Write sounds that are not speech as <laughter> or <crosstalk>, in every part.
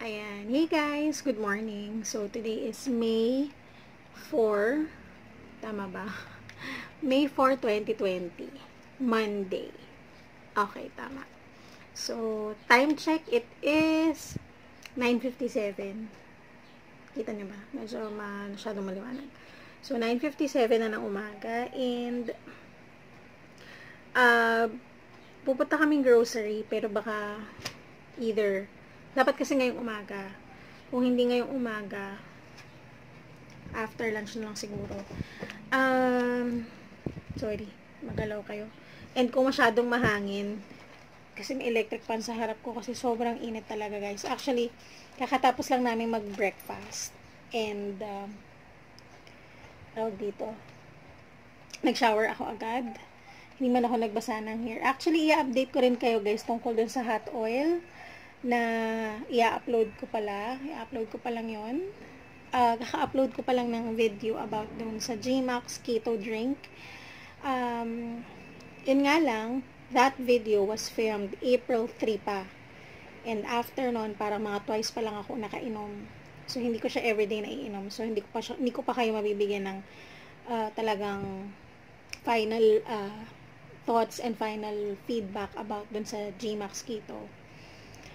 Ayan. Hey guys, good morning. So today is May 4. Tama ba? <laughs> May 4, 2020. Monday. Okay, tama. So, time check, it is 9.57. Kita niyo ba? Medyo masyadong maliwanag. So, 9.57 na ng umaga and uh, pupunta kaming grocery pero baka either dapat kasi ngayong umaga. Kung hindi ngayong umaga, after lunch na lang siguro. Um, sorry, magalaw kayo. And kung masyadong mahangin, kasi may electric fan sa harap ko kasi sobrang init talaga guys. Actually, kakatapos lang namin mag-breakfast. And, um, tawag dito, nag-shower ako agad. Hindi man ako nagbasa ng hair. Actually, i-update ko rin kayo guys tungkol dun sa hot oil na i-upload ko pala. I-upload ko pa lang yon uh, kaka-upload ko pa lang ng video about dun sa Gmax Keto Drink. Um, yun nga lang, that video was filmed April 3 pa. And after nun, parang mga twice pa lang ako nakainom. So, hindi ko siya everyday naiinom. So, hindi ko pa, siya, hindi ko pa kayo mabibigyan ng uh, talagang final uh, thoughts and final feedback about dun sa Gmax Keto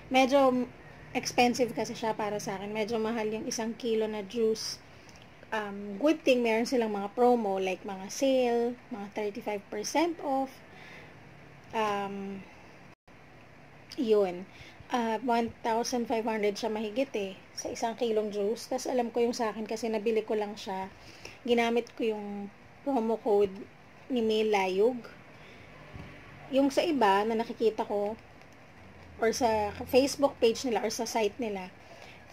medyo expensive kasi siya para sa akin. Medyo mahal yung isang kilo na juice. Um, good thing, meron silang mga promo, like mga sale, mga 35% off. Um, yun. Uh, 1,500 siya mahigit eh, sa isang kilong juice. Tapos alam ko yung sa akin kasi nabili ko lang siya. Ginamit ko yung promo code ni May Layog. Yung sa iba na nakikita ko, or sa Facebook page nila or sa site nila,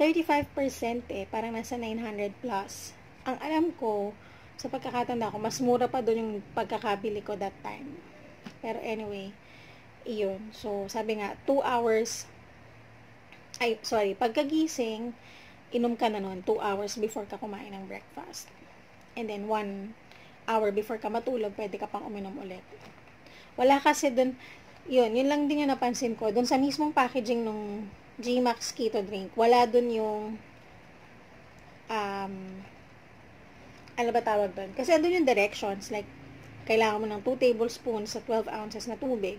35% eh, parang nasa 900 plus. Ang alam ko, sa pagkakatanda ko, mas mura pa doon yung pagkakabili ko that time. Pero anyway, iyon. So, sabi nga, 2 hours, ay, sorry, pagkagising, inom ka na noon 2 hours before ka kumain ng breakfast. And then, 1 hour before ka matulog, pwede ka pang uminom ulit. Wala kasi doon, yun, yun lang din yung napansin ko. Doon sa mismong packaging ng Gmax Keto Drink, wala doon yung um, ano ba tawag doon? Kasi doon yung directions, like, kailangan mo ng 2 tablespoons sa 12 ounces na tubig.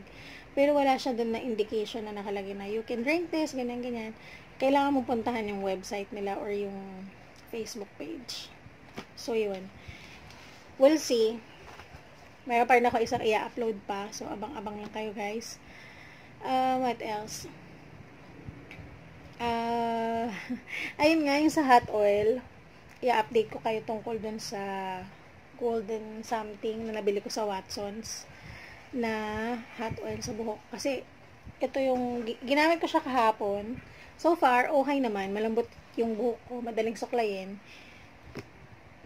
Pero wala siya doon na indication na nakalagay na you can drink this, ganyan, ganyan. Kailangan mo puntahan yung website nila or yung Facebook page. So, yun. We'll see Meron pa rin ako isang i-upload pa. So, abang-abang lang kayo, guys. Uh, what else? Uh, <laughs> ayun nga, yung sa hot oil, i-update ko kayo tungkol dun sa golden something na nabili ko sa Watsons na hot oil sa buhok. Kasi, ito yung, ginamit ko siya kahapon. So far, okay naman. Malambot yung buhok ko. Madaling suklayin.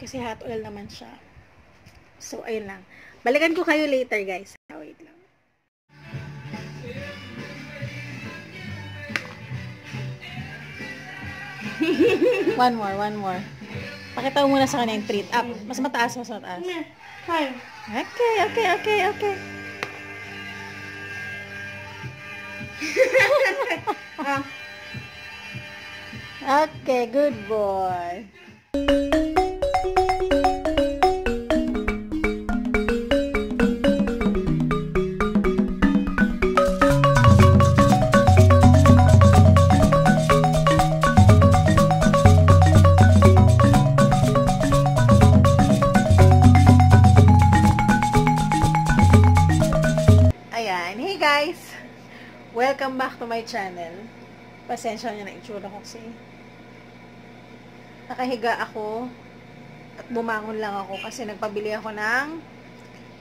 Kasi hot oil naman siya. So, ayun lang. Balikan ko kayo later, guys. Ah, wait lang. <laughs> one more, one more. Pakita mo muna sa kanya yung treat. Up. Mas mataas, mas mataas. Hi. Okay, okay, okay, okay. <laughs> okay, good boy. Welcome back to my channel. Pasensya niyo na itsura ko kasi nakahiga ako at bumangon lang ako kasi nagpabili ako ng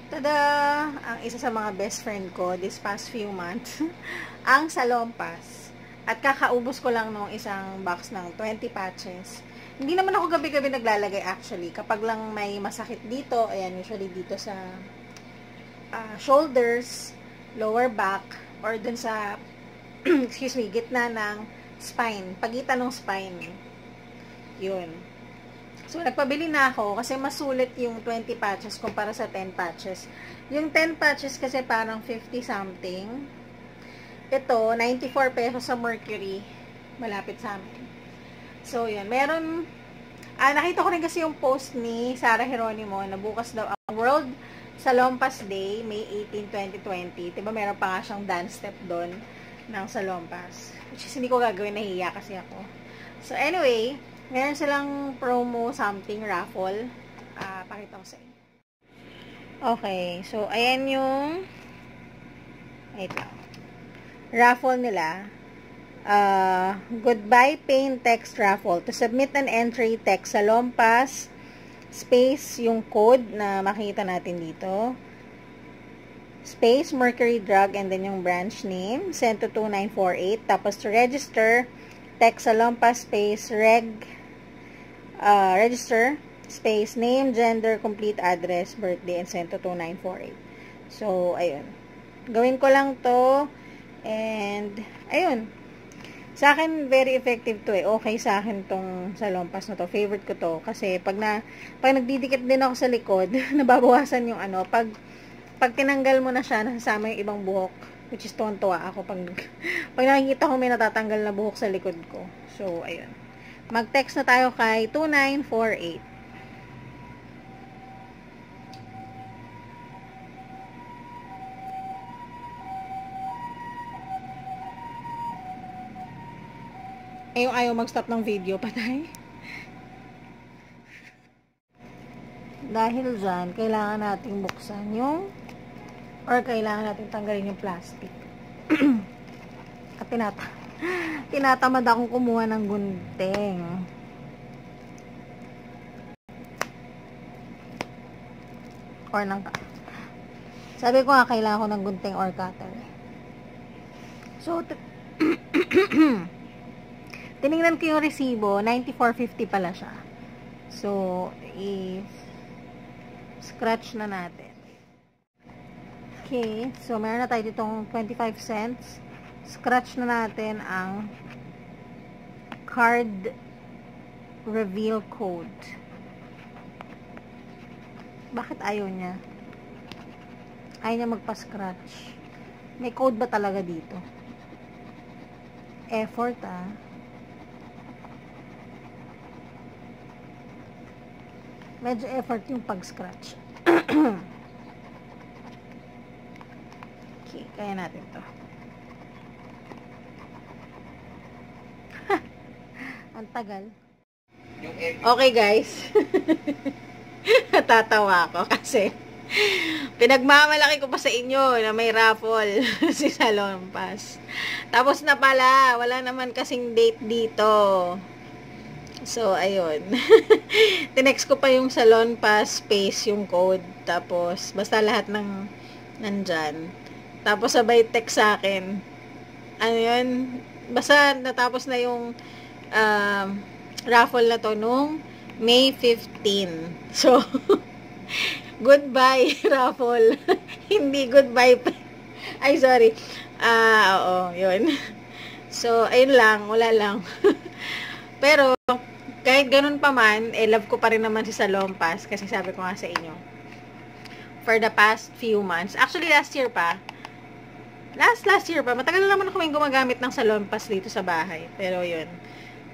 tada! Ang isa sa mga best friend ko this past few months <laughs> ang Salompas. At kakaubos ko lang nung isang box ng 20 patches. Hindi naman ako gabi-gabi naglalagay actually. Kapag lang may masakit dito, ayan, usually dito sa uh, shoulders, lower back, or dun sa <clears throat> excuse me, gitna ng spine, pagitan ng spine. Yun. So, nagpabili na ako kasi masulit yung 20 patches kumpara sa 10 patches. Yung 10 patches kasi parang 50 something. Ito, 94 pesos sa Mercury. malapit sa amin. So, yun. Meron, ah, nakita ko rin kasi yung post ni Sarah Geronimo na bukas daw ang World Salompas Day, May 18, 2020. Diba meron pa nga siyang dance step doon ng Salompas. Which is hindi ko gagawin, nahiya kasi ako. So, anyway, meron silang promo something raffle. Ah, pakita ko sa inyo. Okay, so, ayan yung wait lang. Raffle nila. Uh, goodbye pain text raffle. To submit an entry, text sa Lompas, space yung code na makita natin dito. Space, Mercury Drug, and then yung branch name. Send to 2948. Tapos to register, text sa Lompas, space, reg, uh, register, space, name, gender, complete address, birthday, and send to 2948. So, ayun. Gawin ko lang to. And, ayun. Sa akin, very effective to eh. Okay sa akin tong salompas na to. Favorite ko to. Kasi, pag na, pag nagdidikit din ako sa likod, <laughs> nababawasan yung ano, pag, pag tinanggal mo na siya, nasasama yung ibang buhok. Which is tonto ako pag, <laughs> pag nakikita ko may natatanggal na buhok sa likod ko. So, ayun. Mag-text na tayo kay 2948. Ayaw ayaw mag-stop ng video, patay. Dahil dyan, kailangan nating buksan yung or kailangan nating tanggalin yung plastic. <clears throat> At tinata <clears throat> tinatamad akong kumuha ng gunting. Or ng sabi ko nga, kailangan ko ng gunting or cutter. So, <clears throat> Tiningnan ko yung resibo, 94.50 pala siya. So, if scratch na natin. Okay, so meron na tayo ditong 25 cents. Scratch na natin ang card reveal code. Bakit ayaw niya? Ayaw niya magpa-scratch. May code ba talaga dito? Effort ah. Medyo effort yung pag-scratch. <clears throat> okay, kaya natin to. <laughs> Ang tagal. Okay guys. <laughs> Natatawa ako kasi pinagmamalaki ko pa sa inyo na may raffle <laughs> si Salon Pass. Tapos na pala, wala naman kasing date dito. So, ayun. <laughs> Tinext ko pa yung salon pass space yung code. Tapos, basta lahat ng nandyan. Tapos, sabay text sa akin. Ano yun? Basta natapos na yung um, raffle na to nung May 15. <laughs> So, goodbye <laughs> raffle. Hindi goodbye. Ay, sorry. Ah, uh, oo, yun. So, ayun lang. Wala lang. Pero, kahit ganun pa man, eh, love ko pa rin naman si Salompas kasi sabi ko nga sa inyo, for the past few months, actually last year pa, last last year pa, matagal na naman may gumagamit ng Salonpas dito sa bahay. Pero yun,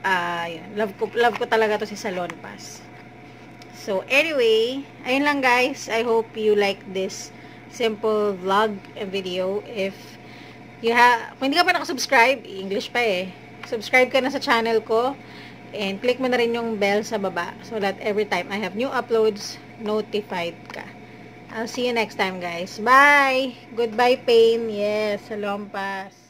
uh, yun, love ko, love ko talaga to si Salonpas. So, anyway, ayun lang guys. I hope you like this simple vlog and video. If you have, kung hindi ka pa nakasubscribe, English pa eh. Subscribe ka na sa channel ko. And click mo na rin yung bell sa baba so that every time I have new uploads, notified ka. I'll see you next time, guys. Bye! Goodbye, pain. Yes, salompas.